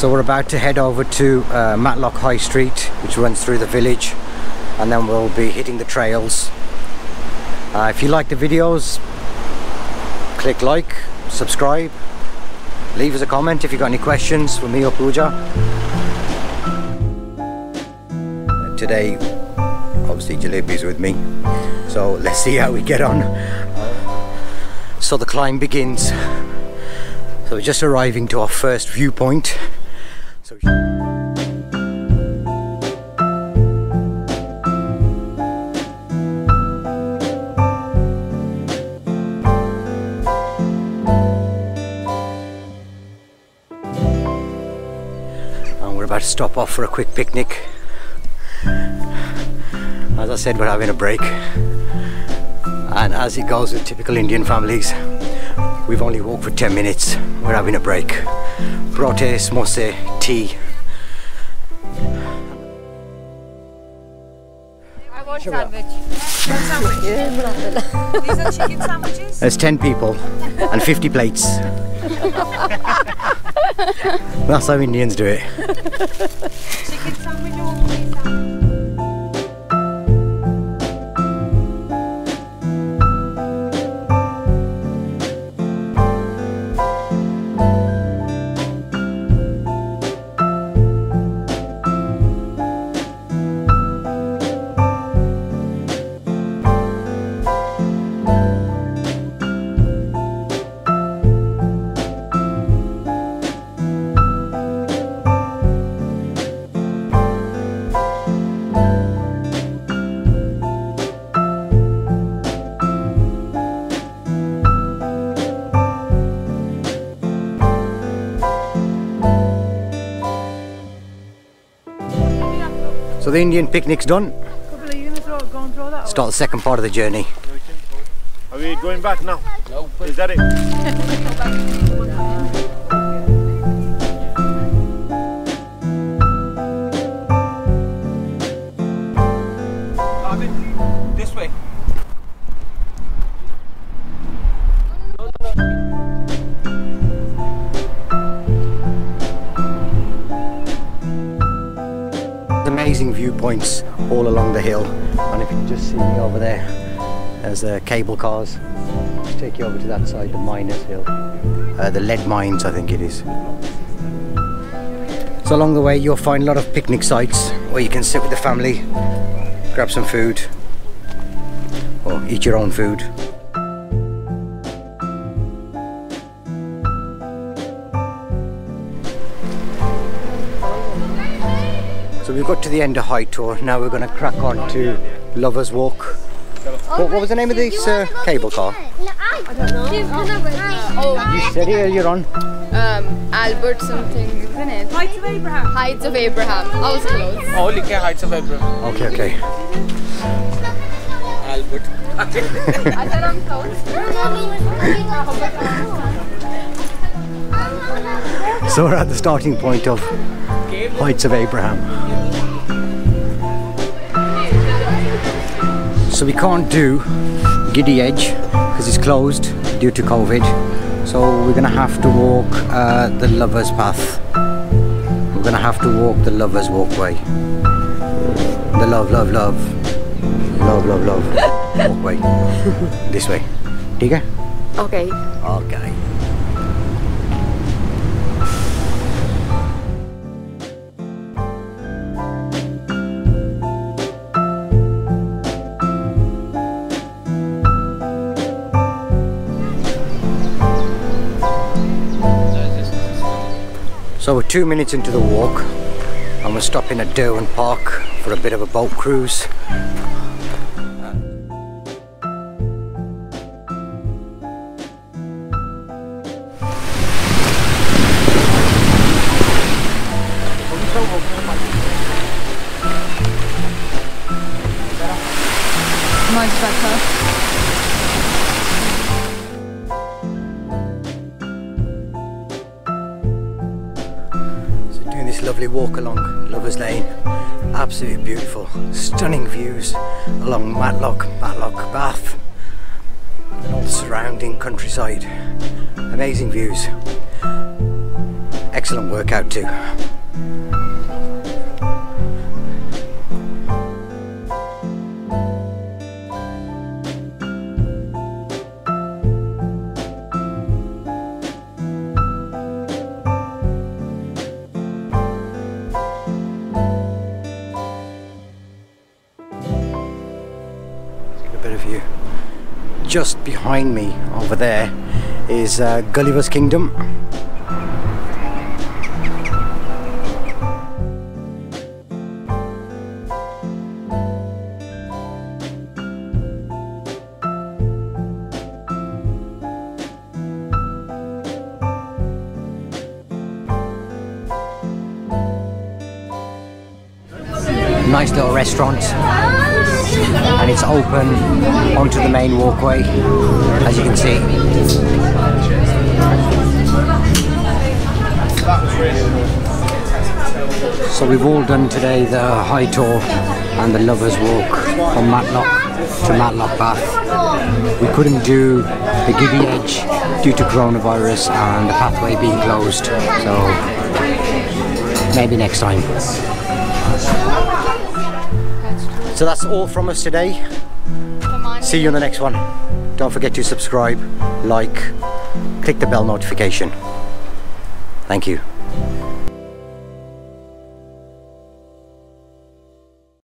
So we're about to head over to uh, Matlock High Street, which runs through the village, and then we'll be hitting the trails. Uh, if you like the videos, click like, subscribe, leave us a comment if you've got any questions for me or Pooja. Today, obviously Jalebi's with me, so let's see how we get on. So the climb begins. So we're just arriving to our first viewpoint. So and we're about to stop off for a quick picnic. As I said, we're having a break. And as it goes with typical Indian families, we've only walked for 10 minutes. We're having a break. Brote, samosa, tea. I want sandwich. These are chicken sandwiches. There's 10 people and 50 plates. That's how Indians do it. Chicken sandwich or only sandwich? So the Indian picnic's done. Couple, are you gonna throw, go and throw that? Start the second part of the journey. Are we going back now? No. Is that it? Amazing viewpoints all along the hill. And if you can just see me over there, there's uh, cable cars. Just take you over to that side, the miners hill. Uh, the lead mines, I think it is. So along the way, you'll find a lot of picnic sites where you can sit with the family, grab some food, or eat your own food. We've got to the end of High Tor. Now we're going to crack on to Lovers Walk. What, what was the name of this uh, cable car? I don't know. Oh, You said it earlier on. um, Albert something, isn't it? Heights of Abraham. Heights of Abraham. I was close. Oh, लिखे Heights of Abraham. Okay, okay. Albert. I said I'm close. So we're at the starting point of Heights of Abraham. So we can't do Giddy Edge because it's closed due to COVID. So we're gonna have to walk uh, the Lover's Path. We're gonna have to walk the Lover's Walkway. The love, love, love. Love, love, love. walkway. this way. Digger? Okay. Okay. So we're two minutes into the walk and we're stopping at Derwent Park for a bit of a boat cruise. This lovely walk along Lovers Lane. Absolutely beautiful, stunning views along Matlock, Matlock, Bath, and all the surrounding countryside. Amazing views. Excellent workout too. Take of view. Just behind me over there is uh, Gulliver's Kingdom. Nice little restaurant and it's open onto the main walkway as you can see. So we've all done today the high tor and the lovers walk from Matlock to Matlock Bath. We couldn't do the giddy edge due to coronavirus and the pathway being closed. So maybe next time so that's all from us today See you in the next one. Don't forget to subscribe, like, click the bell notification. Thank you.